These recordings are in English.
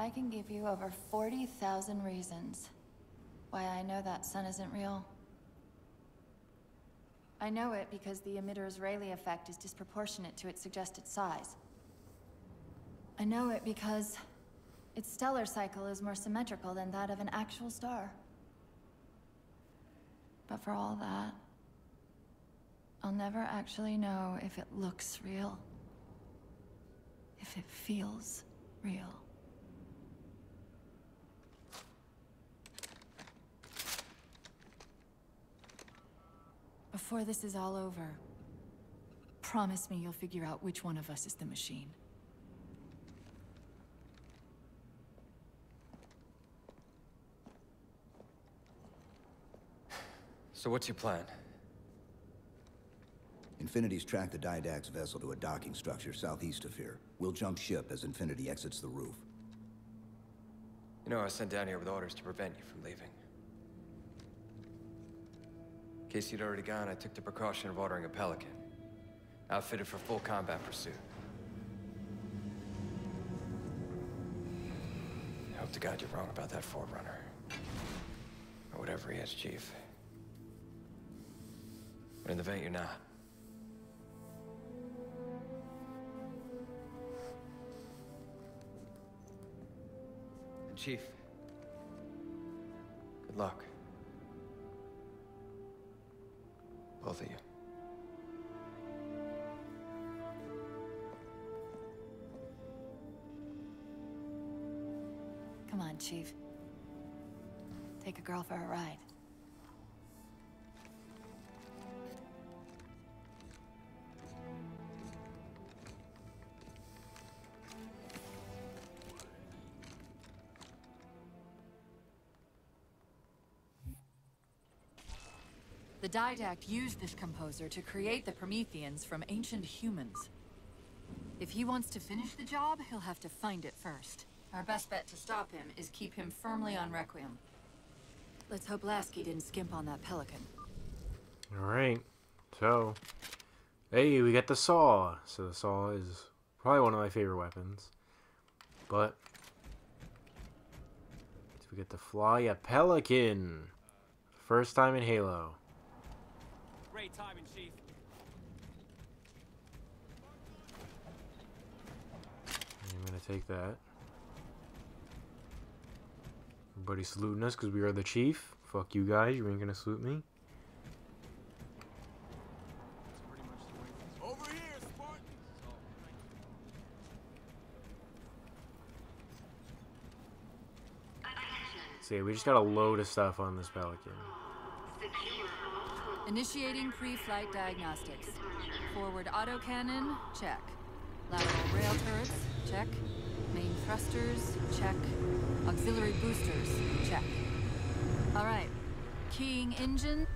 I can give you over 40,000 reasons why I know that sun isn't real. I know it because the emitter's Rayleigh effect is disproportionate to its suggested size. I know it because its stellar cycle is more symmetrical than that of an actual star. But for all that, I'll never actually know if it looks real. If it feels real. Before this is all over, promise me you'll figure out which one of us is the machine. So what's your plan? Infinity's tracked the Didact's vessel to a docking structure southeast of here. We'll jump ship as Infinity exits the roof. You know, I was sent down here with orders to prevent you from leaving. In case you'd already gone, I took the precaution of ordering a Pelican. Outfitted for full combat pursuit. I hope to God you're wrong about that Forerunner. Or whatever he is, Chief. But in the event you're not. And Chief, good luck. Both of you. Come on, Chief. Take a girl for a ride. The Didact used this composer to create the Prometheans from ancient humans. If he wants to finish the job, he'll have to find it first. Our best bet to stop him is keep him firmly on Requiem. Let's hope Lasky didn't skimp on that Pelican. Alright, so, hey, we got the saw. So the saw is probably one of my favorite weapons. But, we get to fly a Pelican. First time in Halo. Great timing, Chief. I'm gonna take that. Everybody saluting us because we are the chief. Fuck you guys, you ain't gonna salute me. Over here, Spartan! See, we just got a load of stuff on this Pelican. Initiating pre-flight diagnostics. Forward autocannon, check. Lateral rail turrets, check. Main thrusters, check. Auxiliary boosters, check. All right. Keying engine.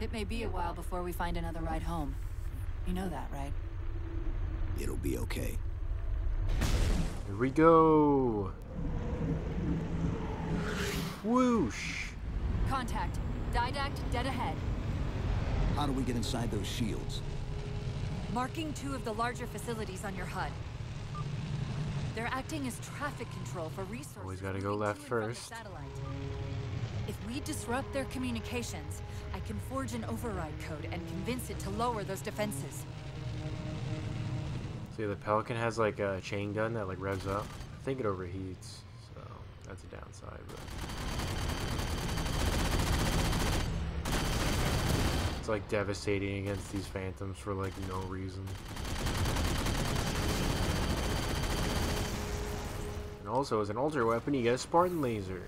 It may be a while before we find another ride home. You know that, right? It'll be okay. Here we go. Whoosh. Contact. Didact dead ahead. How do we get inside those shields? Marking two of the larger facilities on your HUD. They're acting as traffic control for resources. Always gotta go left to and from the first. satellite. If we disrupt their communications, I can forge an override code and convince it to lower those defenses. See, the Pelican has like a chain gun that like revs up. I think it overheats, so that's a downside. But it's like devastating against these phantoms for like no reason. And also, as an ultra weapon, you get a Spartan laser.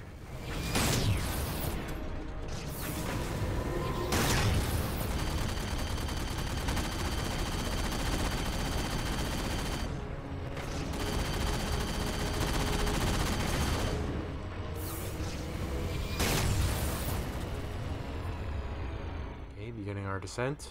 Descent.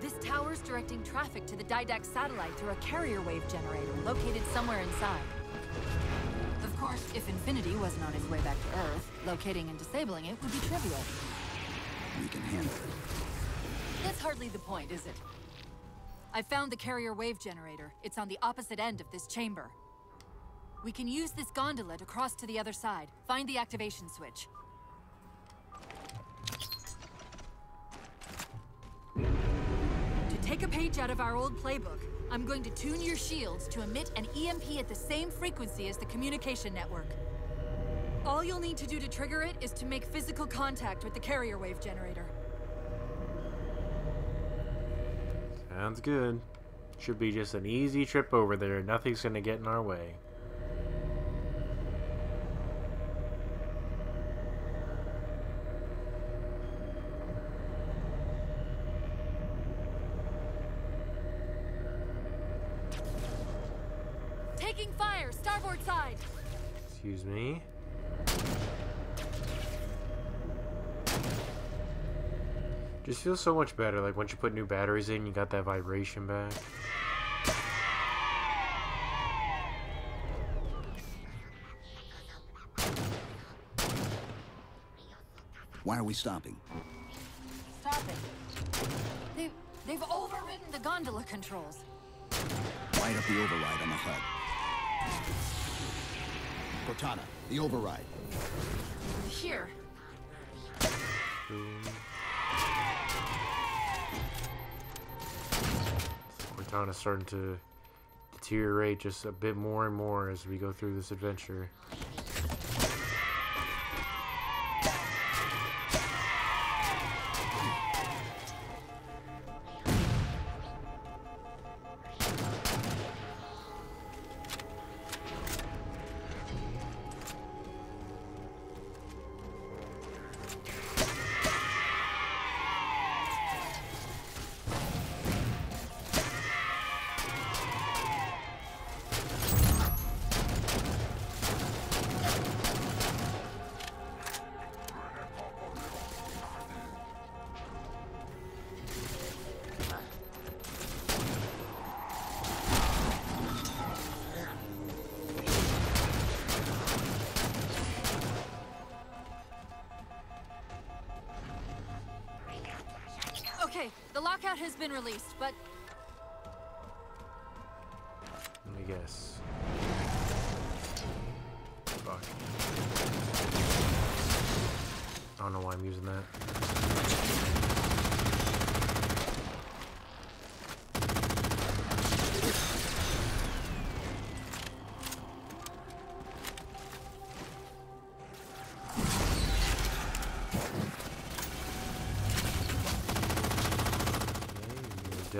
This towers directing traffic to the Didact satellite through a carrier wave generator located somewhere inside. If Infinity wasn't on its way back to Earth, locating and disabling it would be trivial. We can handle it. That's hardly the point, is it? I found the carrier wave generator. It's on the opposite end of this chamber. We can use this gondola to cross to the other side. Find the activation switch. To take a page out of our old playbook, I'm going to tune your shields to emit an EMP at the same frequency as the communication network. All you'll need to do to trigger it is to make physical contact with the carrier wave generator. Sounds good. Should be just an easy trip over there. Nothing's gonna get in our way. Taking fire, starboard side. Excuse me. Just feels so much better. Like once you put new batteries in, you got that vibration back. Why are we stopping? Stop it. They've, they've overridden the gondola controls. Light up the override on the HUD. Cortana, the override. Here. Boom. Cortana's starting to deteriorate just a bit more and more as we go through this adventure. Lockout has been released, but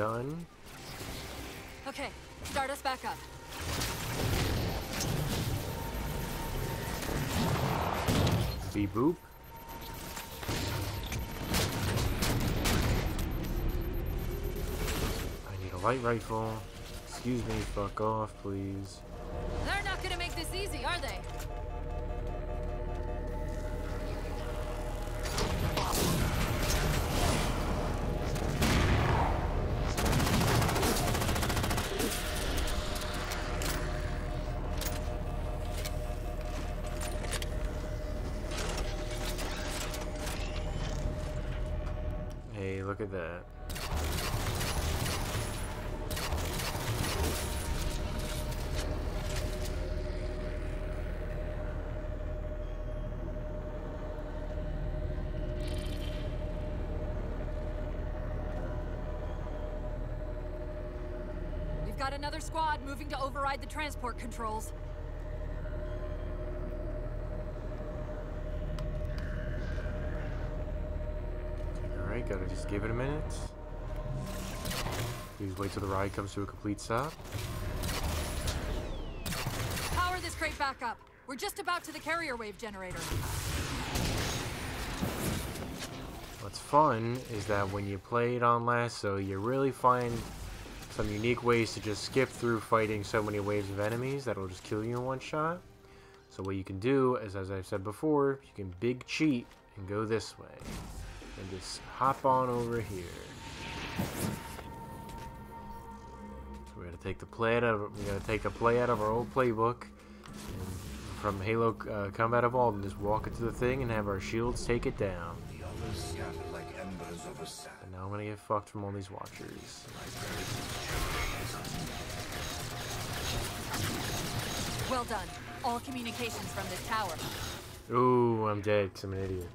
done. okay, start us back up. Beep boop. I need a light rifle. Excuse me, fuck off, please. Another squad moving to override the transport controls. Alright, gotta just give it a minute. Please wait till the ride comes to a complete stop. Power this crate back up. We're just about to the carrier wave generator. What's fun is that when you play it on LASO, you really find some unique ways to just skip through fighting so many waves of enemies that'll just kill you in one shot. So what you can do is, as I've said before, you can big cheat and go this way. And just hop on over here. We gotta take the play out of we gotta take a play out of our old playbook from Halo uh, Combat Evolved and just walk into the thing and have our shields take it down. Like. And now I'm gonna get fucked from all these watchers. Well done. All communications from this tower. Ooh, I'm dead I'm an idiot.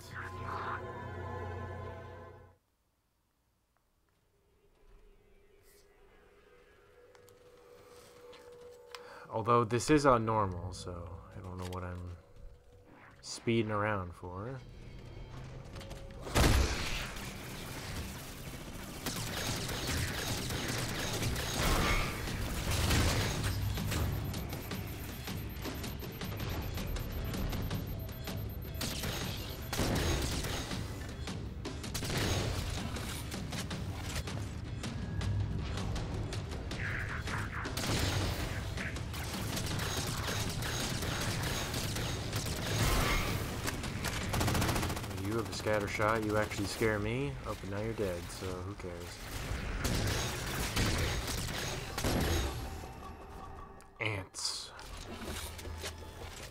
Although this is on normal, so I don't know what I'm speeding around for. Shot, you actually scare me. Oh, but now you're dead, so who cares? Ants.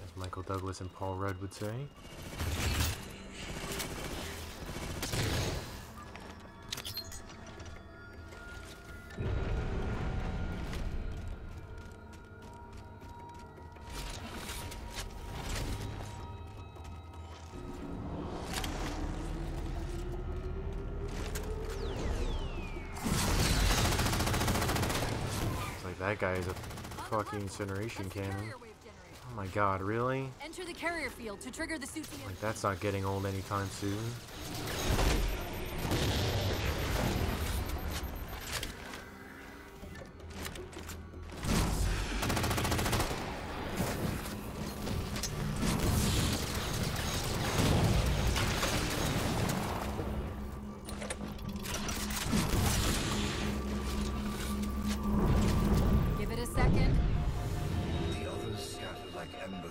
As Michael Douglas and Paul Rudd would say. That guy is a fucking incineration cannon. Carrier wave generator. Oh my god, really? Enter the carrier field to trigger the suit's Like that's not getting old anytime soon.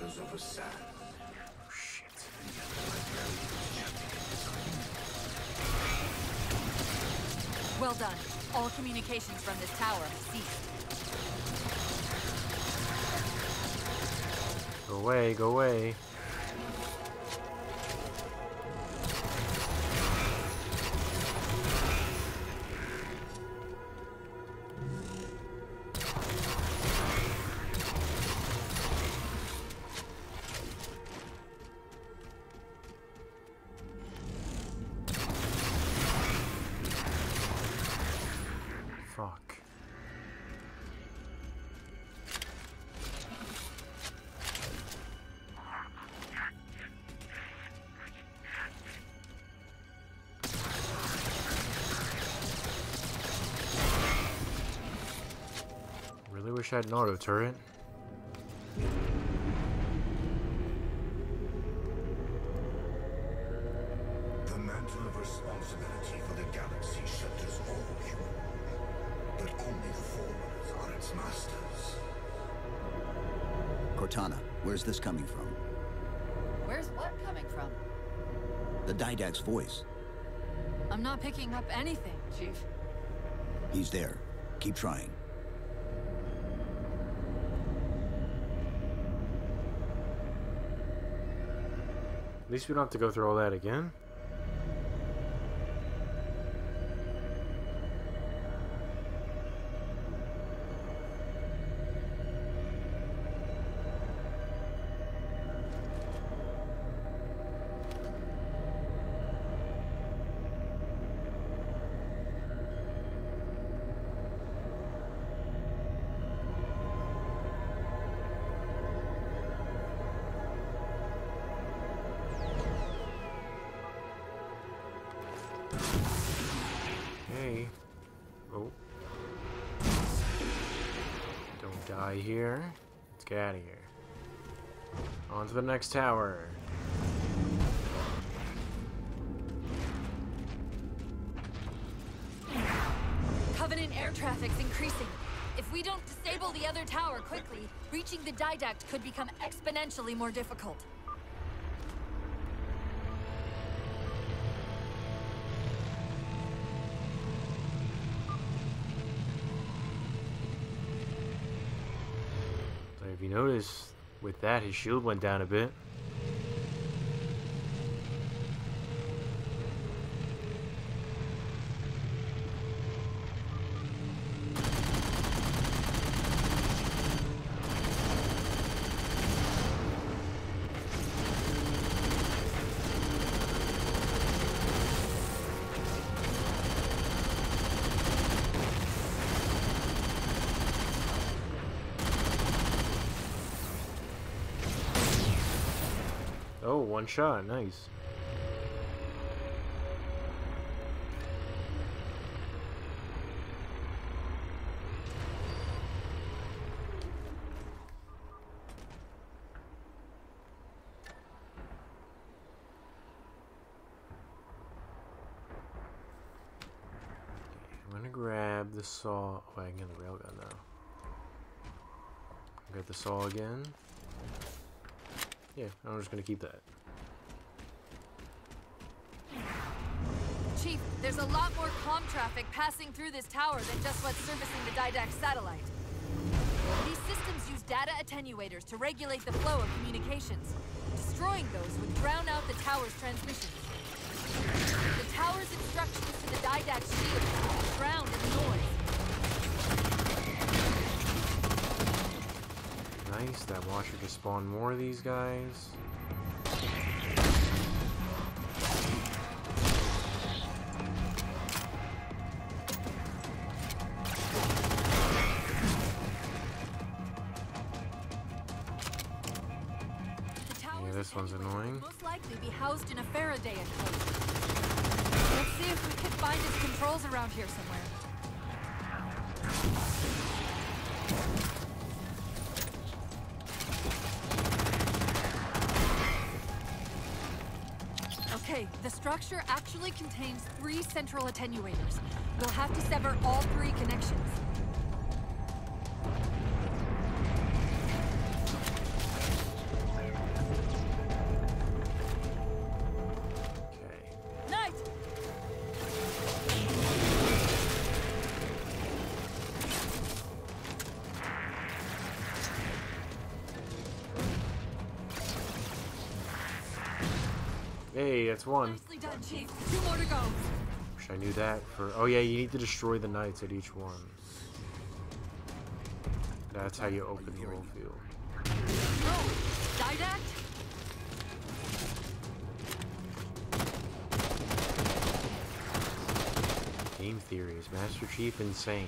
Like embers of a sand. Oh. Well done. All communications from this tower have ceased. Go away, go away. Wish I had an auto turret. The mantle of responsibility for the galaxy shelters all human. But only the Forerunners are its masters. Cortana, where's this coming from? Where's what coming from? The Didact's voice. I'm not picking up anything, Chief. He's there. Keep trying. Least we don't have to go through all that again. Don't here. Let's get out of here. On to the next tower. Covenant air traffic's increasing. If we don't disable the other tower quickly, reaching the Didact could become exponentially more difficult. You notice, with that, his shield went down a bit. One shot, nice. I'm gonna grab the saw. Oh, I can get the railgun now. Got the saw again. Yeah, I'm just gonna keep that. Chief, there's a lot more comm traffic passing through this tower than just what's servicing the Didact satellite. These systems use data attenuators to regulate the flow of communications. Destroying those would drown out the tower's transmissions. The tower's instructions to the Didact shields would be drowned in noise. Nice, that watcher just spawned more of these guys. Controls around here somewhere. Okay, the structure actually contains three central attenuators. We'll have to sever all three connections. One. Done, Chief. Two more to go. Wish I knew that for. Oh yeah, you need to destroy the knights at each one. That's how you open the whole field. Oh, Didact? Game theories, Master Chief insane.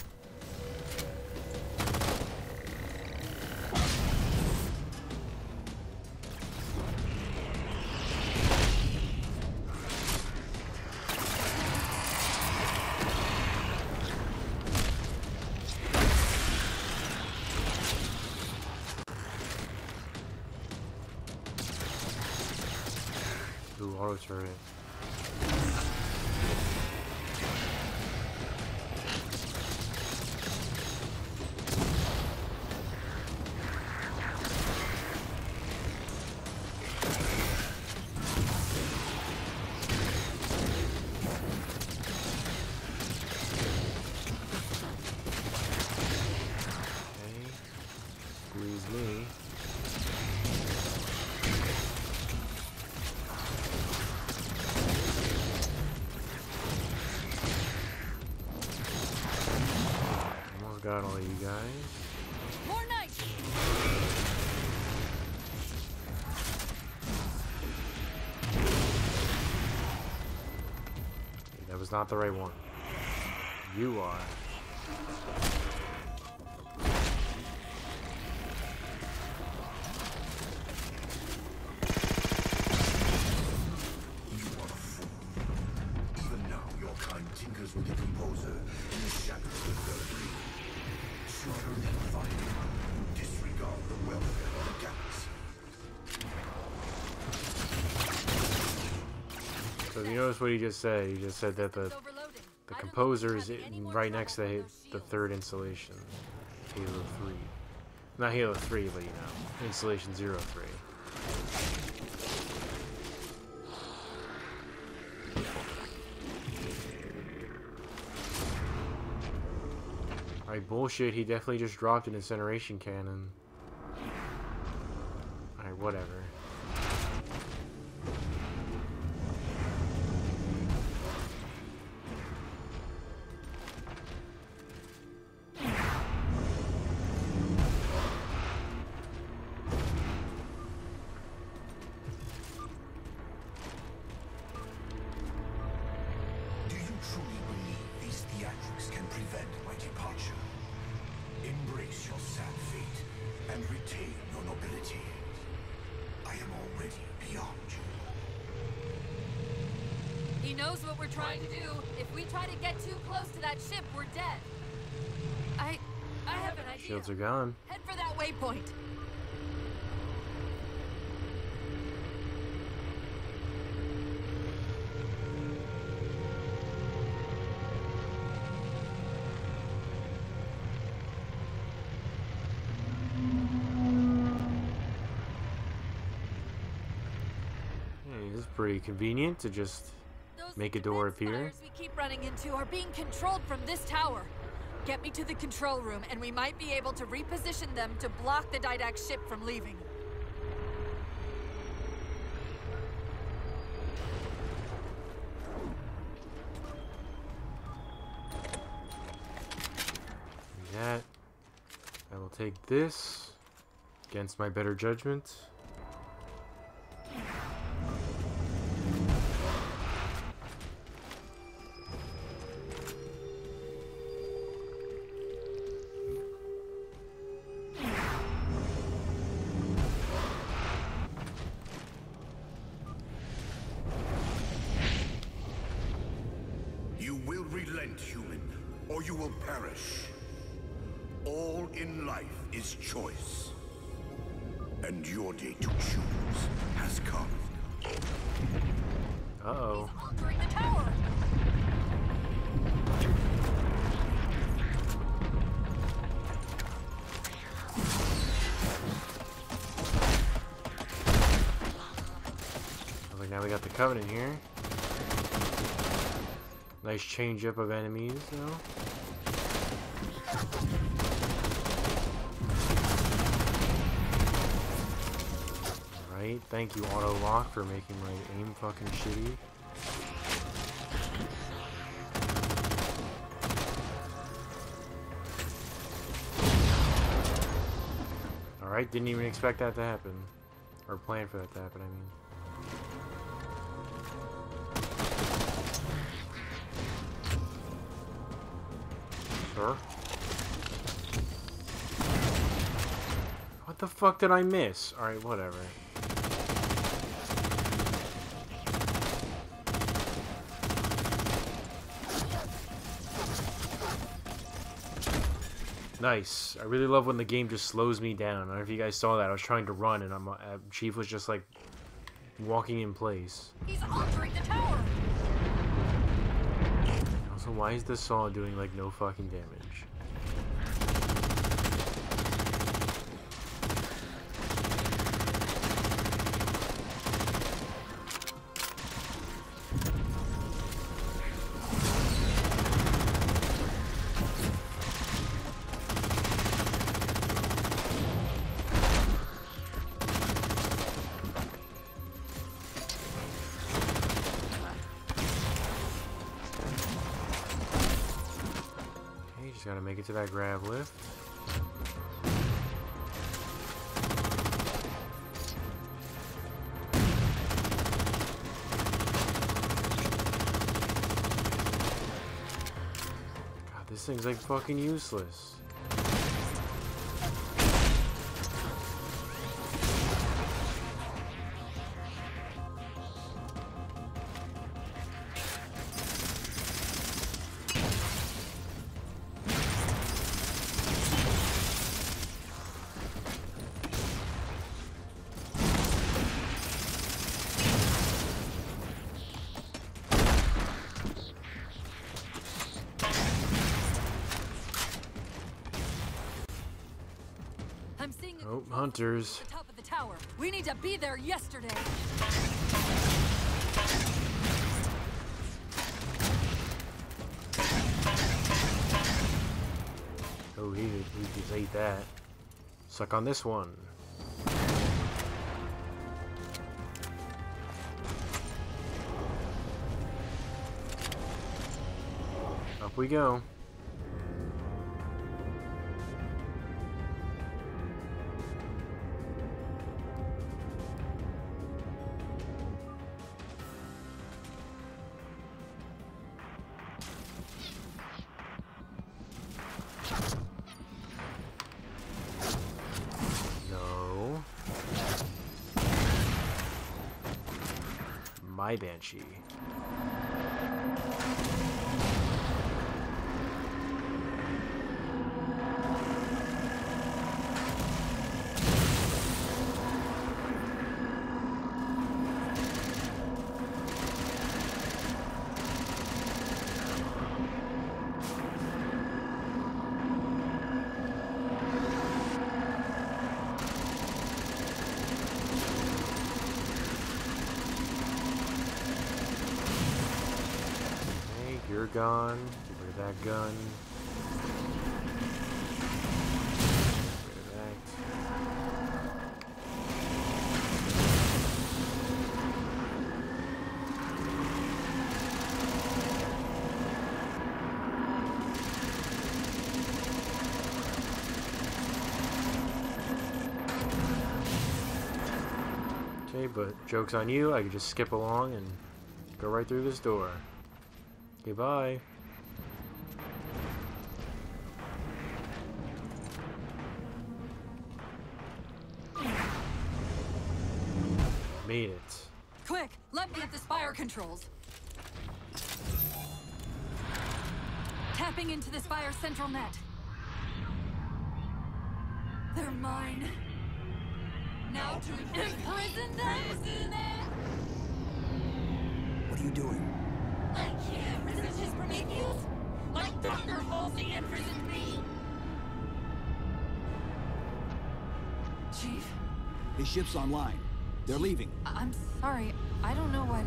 Got all you guys. More knights! That was not the right one. You are. You are a fool. Even now, your kind tinkers with the composer in the shadows of the third ring. Slaughter and fight. You disregard the welfare of the galaxy. So you notice what he just said, he just said that the The composer is you have any in- more right next to the, the third installation, Halo 3. Not Halo 3, but you know, installation 03. Alright, bullshit, he definitely just dropped an incineration cannon. Alright, whatever. Knows what we're trying to do. If we try to get too close to that ship, we're dead. I... I have an idea. Shields are gone. Head for that waypoint. Pretty convenient to just Make a door appear? we keep running into are being controlled from this tower. Get me to the control room, and we might be able to reposition them to block the Didact ship from leaving. that. I will take this against my better judgment. Now we got the Covenant here. Nice change up of enemies, though. Alright, thank you, Auto Lock, for making my aim fucking shitty. Alright, didn't even expect that to happen. Or plan for that to happen, I mean. Sure. What the fuck did I miss? Alright, whatever. Nice. I really love when the game just slows me down. I don't know if you guys saw that. I was trying to run and I'm, uh, Chief was just like walking in place. He's altering the tower! Also, why is this saw doing like no fucking damage? Gotta to that grav lift. God, this thing's like fucking useless. Hunters. The top of the tower. We need to be there yesterday. Oh, he, he just ate that. Suck on this one. Up we go. Banshee. Okay, gone. Get rid of that gun. Get rid of that. Okay, but joke's on you. I can just skip along and go right through this door. Goodbye. Made it. Quick, let me at the spire controls. Tapping into the spire central net. They're mine. Now to imprison them. What are you doing? I can't resist his Prometheus. Like thunderbolts, he imprisoned me. Chief, His ship's online. They're leaving. I- I'm sorry. I don't know what.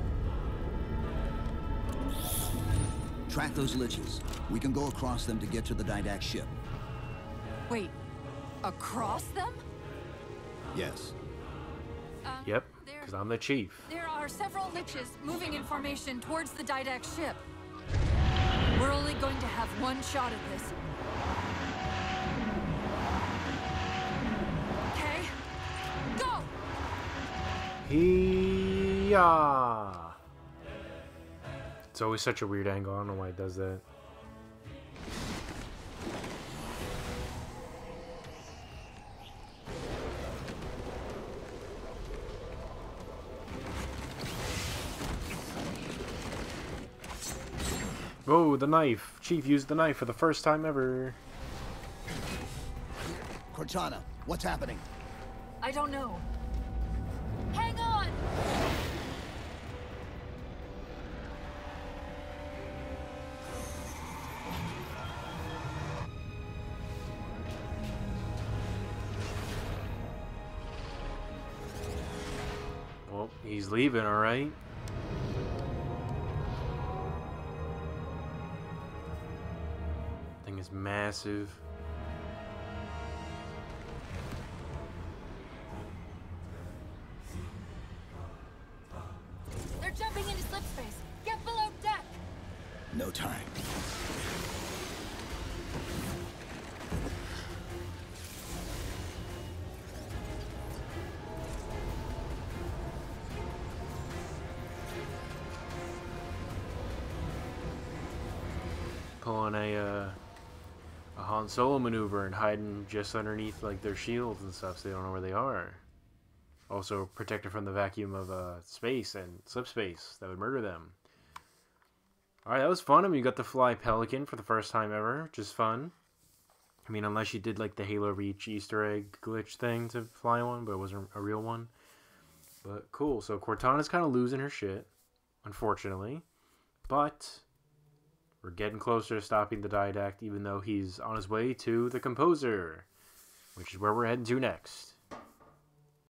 Track those liches. We can go across them to get to the Didact ship. Wait, across them? Yes. Uh, Yep, there- because I'm the chief. There are several liches moving in formation towards the Didact ship. We're only going to have one shot at this. Okay? Go! Hiya! It's always such a weird angle. I don't know why it does that. Oh, the knife. Chief used the knife for the first time ever. Cortana, what's happening? I don't know. Hang on! Well, he's leaving, alright? Is massive. They're jumping into slip space. Get below deck! No time. Han Solo maneuver and hiding just underneath like their shields and stuff so they don't know where they are. Also protected from the vacuum of uh, space and slip space that would murder them. Alright, that was fun. I mean, you got to fly Pelican for the first time ever, which is fun. I mean, unless you did like the Halo Reach Easter egg glitch thing to fly one, but it wasn't a real one. But cool. So Cortana's kind of losing her shit, unfortunately. But we're getting closer to stopping the Didact, even though he's on his way to the Composer, which is where we're heading to next.